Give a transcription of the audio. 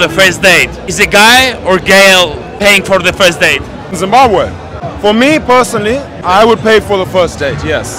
the first date? Is a guy or girl paying for the first date? Zimbabwe. For me personally, I would pay for the first date, yes.